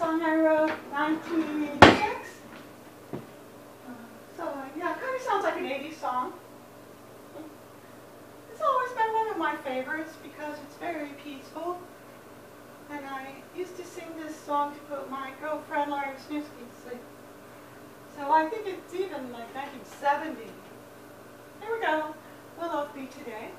song I wrote 1986. Uh, so yeah, it kind of sounds like an 80s song. It's always been one of my favorites because it's very peaceful. And I used to sing this song to put my girlfriend Larry Wisniewski to sleep. So I think it's even like 1970. Here we go. Will Oak Be Today.